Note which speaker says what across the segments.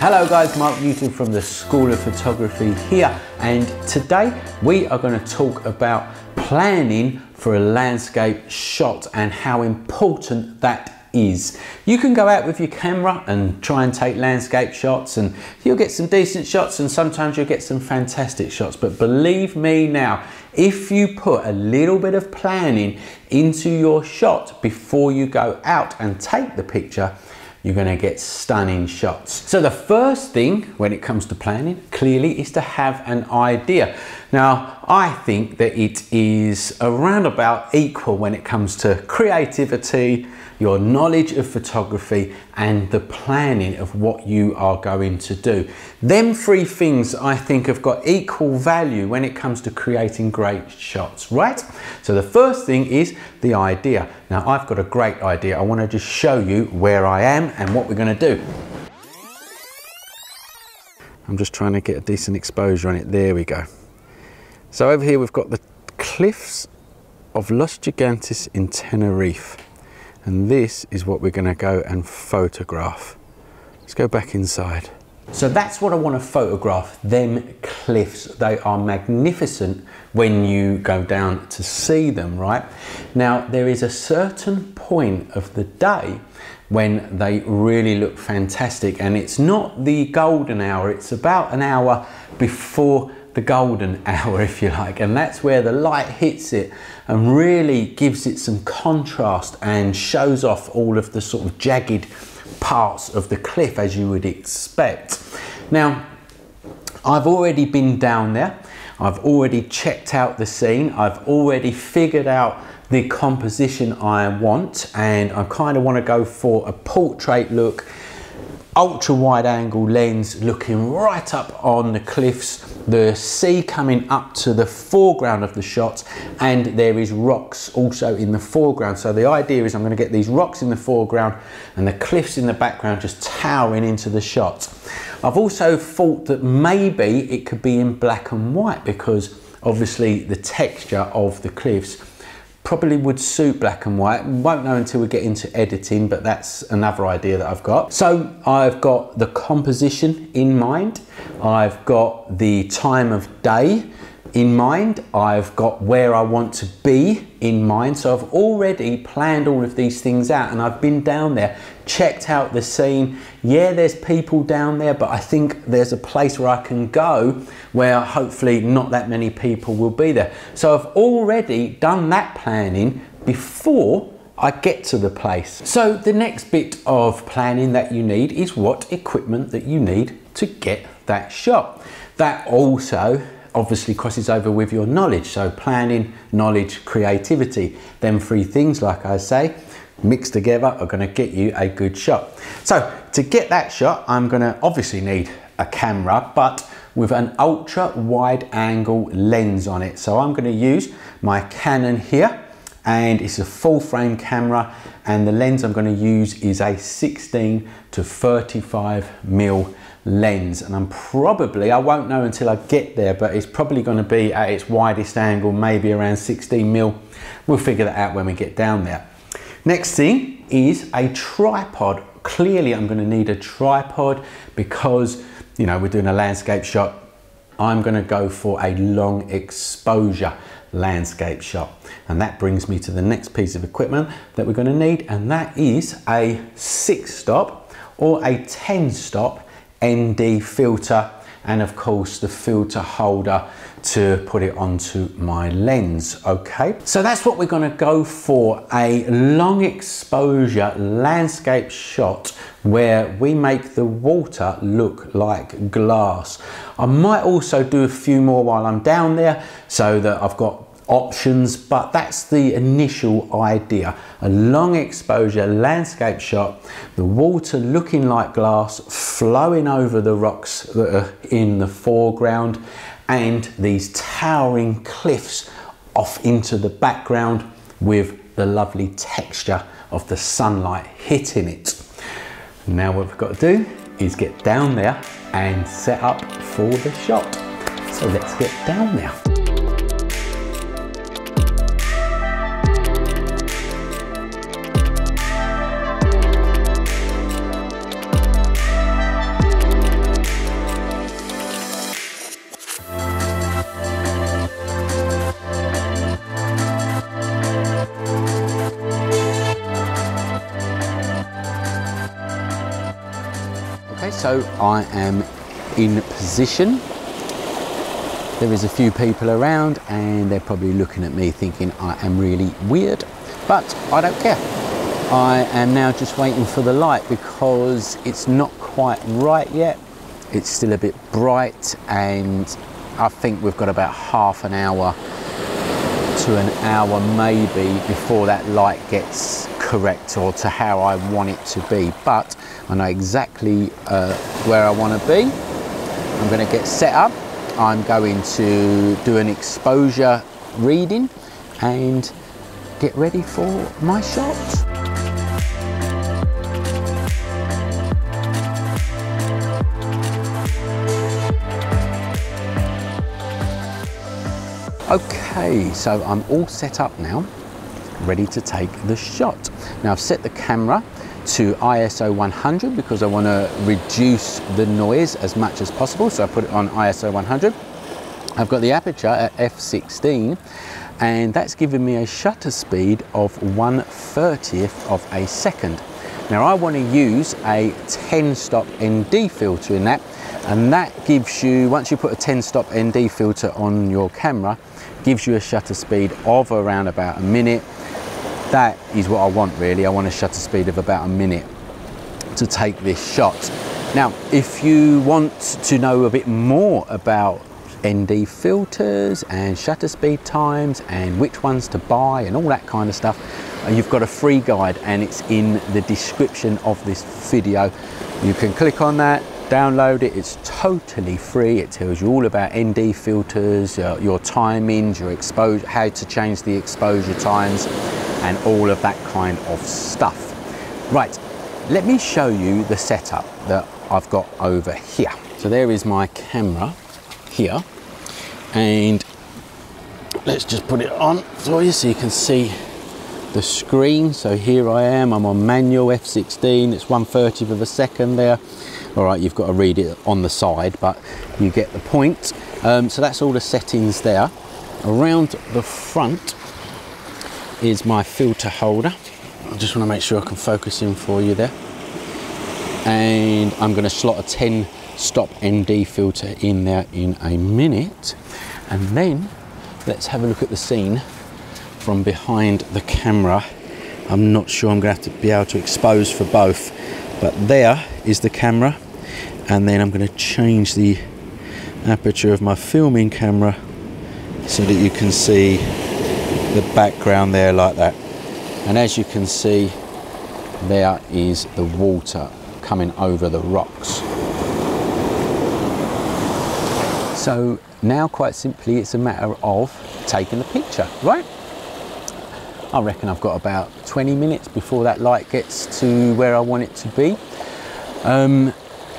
Speaker 1: Hello guys, Mark Newton from the School of Photography here and today we are going to talk about planning for a landscape shot and how important that is. You can go out with your camera and try and take landscape shots and you'll get some decent shots and sometimes you'll get some fantastic shots but believe me now if you put a little bit of planning into your shot before you go out and take the picture you're going to get stunning shots. So the first thing when it comes to planning clearly is to have an idea. Now I think that it is around about equal when it comes to creativity, your knowledge of photography and the planning of what you are going to do. Them three things I think have got equal value when it comes to creating great shots, right? So the first thing is the idea. Now I've got a great idea. I want to just show you where I am and what we're going to do. I'm just trying to get a decent exposure on it. There we go. So over here we've got the cliffs of Los Gigantes in Tenerife. And this is what we're gonna go and photograph. Let's go back inside. So that's what I want to photograph, them cliffs. They are magnificent when you go down to see them, right? Now, there is a certain point of the day when they really look fantastic and it's not the golden hour, it's about an hour before the golden hour, if you like, and that's where the light hits it and really gives it some contrast and shows off all of the sort of jagged parts of the cliff as you would expect. Now, I've already been down there. I've already checked out the scene. I've already figured out the composition I want and I kind of want to go for a portrait look ultra wide angle lens looking right up on the cliffs, the sea coming up to the foreground of the shot, and there is rocks also in the foreground. So the idea is I'm going to get these rocks in the foreground and the cliffs in the background just towering into the shot. I've also thought that maybe it could be in black and white because obviously the texture of the cliffs probably would suit black and white. Won't know until we get into editing, but that's another idea that I've got. So I've got the composition in mind. I've got the time of day in mind. I've got where I want to be in mind. So I've already planned all of these things out and I've been down there, checked out the scene. Yeah, there's people down there, but I think there's a place where I can go where hopefully not that many people will be there. So I've already done that planning before I get to the place. So the next bit of planning that you need is what equipment that you need to get that shot. That also obviously crosses over with your knowledge. So planning, knowledge, creativity, them three things, like I say, mixed together are gonna get you a good shot. So to get that shot, I'm gonna obviously need a camera, but with an ultra wide angle lens on it. So I'm gonna use my Canon here and it's a full frame camera and the lens I'm going to use is a 16 to 35 mil lens and I'm probably, I won't know until I get there, but it's probably going to be at its widest angle, maybe around 16 mil. We'll figure that out when we get down there. Next thing is a tripod. Clearly I'm going to need a tripod because, you know, we're doing a landscape shot. I'm going to go for a long exposure landscape shot. And that brings me to the next piece of equipment that we're going to need and that is a six stop or a 10 stop ND filter and of course the filter holder to put it onto my lens okay? So that's what we're going to go for a long exposure landscape shot where we make the water look like glass. I might also do a few more while I'm down there so that I've got options, but that's the initial idea. A long exposure landscape shot, the water looking like glass, flowing over the rocks that are in the foreground, and these towering cliffs off into the background with the lovely texture of the sunlight hitting it. Now what we've got to do is get down there and set up for the shot. So let's get down there. So I am in position. There is a few people around and they're probably looking at me thinking I am really weird, but I don't care. I am now just waiting for the light because it's not quite right yet. It's still a bit bright and I think we've got about half an hour to an hour maybe before that light gets correct or to how I want it to be. But I know exactly uh, where I want to be. I'm going to get set up. I'm going to do an exposure reading and get ready for my shot. Okay, so I'm all set up now, ready to take the shot. Now I've set the camera to ISO 100 because I want to reduce the noise as much as possible. So I put it on ISO 100. I've got the aperture at f16 and that's giving me a shutter speed of 1 30th of a second. Now I want to use a 10 stop ND filter in that and that gives you, once you put a 10 stop ND filter on your camera, gives you a shutter speed of around about a minute. That is what I want really. I want a shutter speed of about a minute to take this shot. Now, if you want to know a bit more about ND filters and shutter speed times and which ones to buy and all that kind of stuff, uh, you've got a free guide and it's in the description of this video. You can click on that, download it it's totally free. It tells you all about nd filters uh, your timings your exposure how to change the exposure times and all of that kind of stuff. Right let me show you the setup that i've got over here. So there is my camera here and let's just put it on for you so you can see the screen. So here i am i'm on manual f16 it's 1 30th of a second there all right you've got to read it on the side but you get the point. Um, so that's all the settings there. Around the front is my filter holder. I just want to make sure I can focus in for you there. And I'm going to slot a 10 stop ND filter in there in a minute. And then let's have a look at the scene from behind the camera. I'm not sure I'm going to have to be able to expose for both but there is the camera and then I'm going to change the aperture of my filming camera so that you can see the background there like that. And as you can see there is the water coming over the rocks. So now quite simply it's a matter of taking the picture right I reckon I've got about 20 minutes before that light gets to where I want it to be. Um,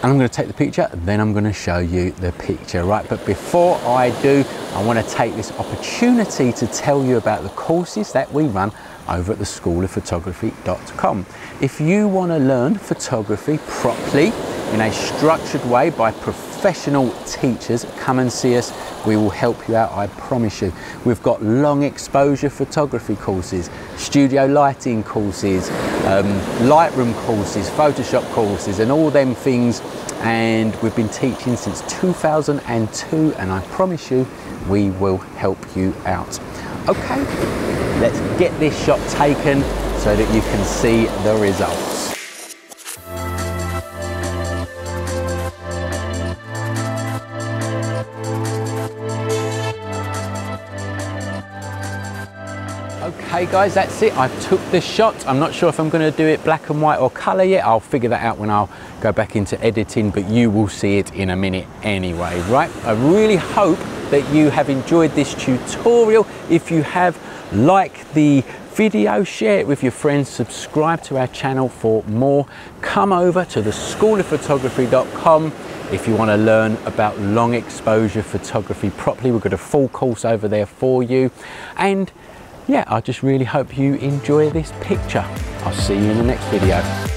Speaker 1: and I'm going to take the picture then I'm going to show you the picture right? But before I do I want to take this opportunity to tell you about the courses that we run over at the school of photography.com if you want to learn photography properly in a structured way by professional teachers. Come and see us. We will help you out I promise you. We've got long exposure photography courses studio lighting courses um, Lightroom courses Photoshop courses and all them things. And we've been teaching since 2002 and I promise you we will help you out. Okay let's get this shot taken so that you can see the results Okay guys, that's it. I've took the shot. I'm not sure if I'm gonna do it black and white or color yet. I'll figure that out when I'll go back into editing, but you will see it in a minute anyway, right? I really hope that you have enjoyed this tutorial. If you have, like the video, share it with your friends, subscribe to our channel for more. Come over to the schoolofphotography.com if you want to learn about long exposure photography properly. We've got a full course over there for you. And yeah, I just really hope you enjoy this picture. I'll see you in the next video.